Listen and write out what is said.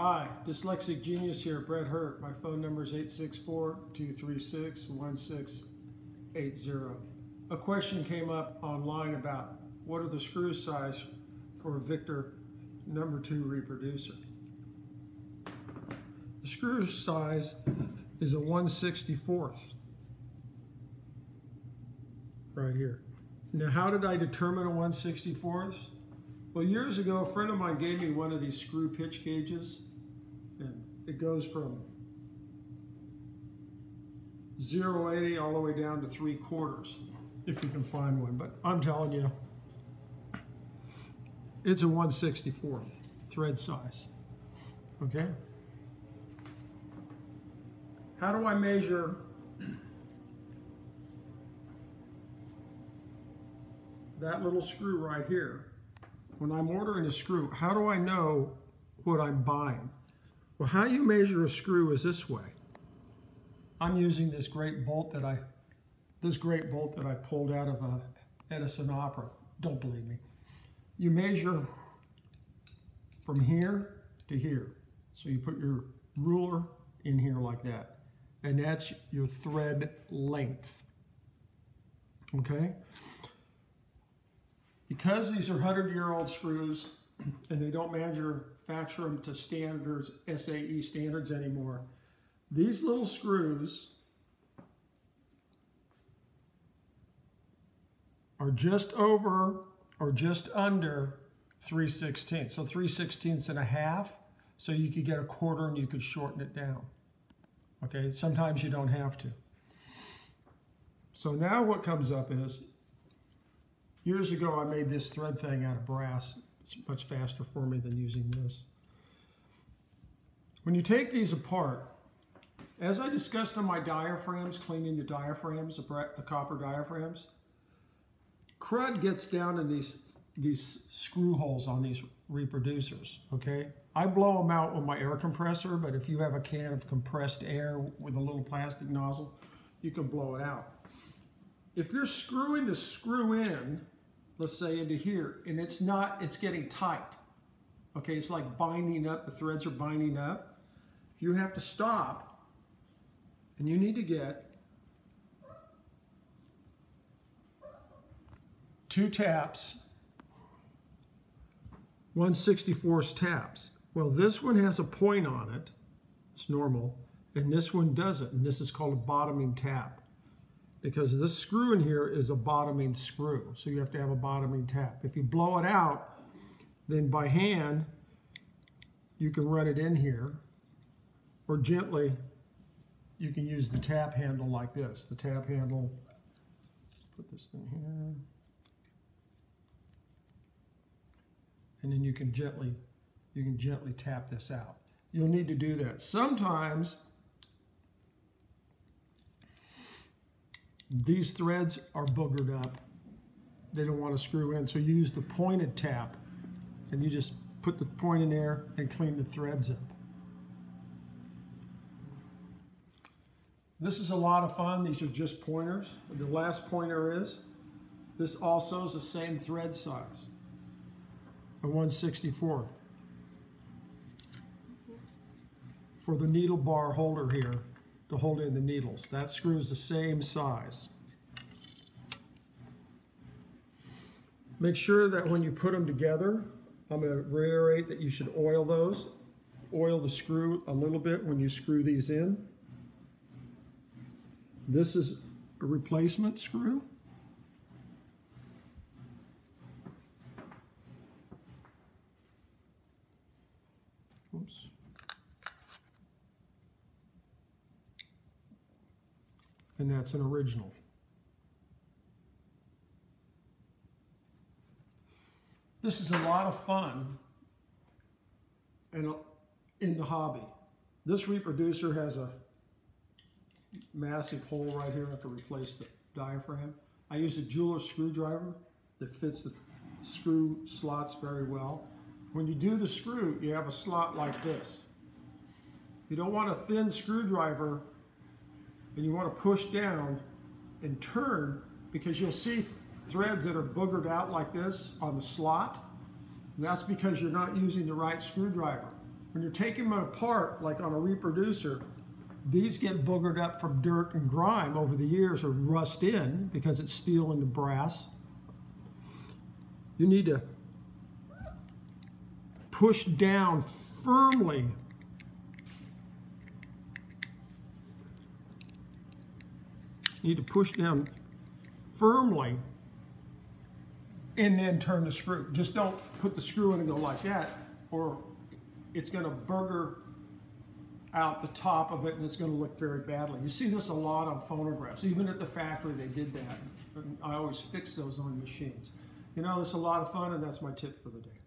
Hi, Dyslexic Genius here, Brett Hurt. My phone number is 864-236-1680. A question came up online about what are the screw size for a Victor number two reproducer. The screw size is a 164th right here. Now, how did I determine a 164th? Well, years ago, a friend of mine gave me one of these screw pitch gauges, it goes from 080 all the way down to three quarters, if you can find one. But I'm telling you, it's a 164th thread size, okay? How do I measure that little screw right here? When I'm ordering a screw, how do I know what I'm buying? Well, how you measure a screw is this way. I'm using this great bolt that I, this great bolt that I pulled out of a Edison Opera. Don't believe me. You measure from here to here. So you put your ruler in here like that and that's your thread length. Okay? Because these are 100 year old screws and they don't manufacture them to standards, SAE standards anymore, these little screws are just over or just under 3 16 So 3 16 and a half. So you could get a quarter and you could shorten it down. Okay, sometimes you don't have to. So now what comes up is, years ago I made this thread thing out of brass. It's much faster for me than using this. When you take these apart, as I discussed on my diaphragms, cleaning the diaphragms, the copper diaphragms, crud gets down in these, these screw holes on these reproducers, okay? I blow them out with my air compressor, but if you have a can of compressed air with a little plastic nozzle, you can blow it out. If you're screwing the screw in, let's say into here, and it's not, it's getting tight, okay, it's like binding up, the threads are binding up, you have to stop, and you need to get two taps 164's taps. Well, this one has a point on it. It's normal. And this one doesn't. And this is called a bottoming tap. Because this screw in here is a bottoming screw. So you have to have a bottoming tap. If you blow it out, then by hand, you can run it in here. Or gently, you can use the tap handle like this. The tap handle, put this in here. and then you can gently you can gently tap this out. You'll need to do that. Sometimes these threads are boogered up. They don't want to screw in, so you use the pointed tap and you just put the point in there and clean the threads up. This is a lot of fun. These are just pointers. The last pointer is, this also is the same thread size a 164th. For the needle bar holder here to hold in the needles. That screw is the same size. Make sure that when you put them together, I'm going to reiterate that you should oil those. Oil the screw a little bit when you screw these in. This is a replacement screw. And that's an original. This is a lot of fun and uh, in the hobby. This reproducer has a massive hole right here. I have to replace the diaphragm. I use a jeweler screwdriver that fits the screw slots very well. When you do the screw, you have a slot like this. You don't want a thin screwdriver and you want to push down and turn because you'll see threads that are boogered out like this on the slot. That's because you're not using the right screwdriver. when you're taking them apart, like on a reproducer, these get boogered up from dirt and grime over the years or rust in because it's steel into brass. You need to push down firmly need to push down firmly and then turn the screw. Just don't put the screw in and go like that, or it's going to burger out the top of it and it's going to look very badly. You see this a lot on phonographs. Even at the factory, they did that. I always fix those on machines. You know, it's a lot of fun, and that's my tip for the day.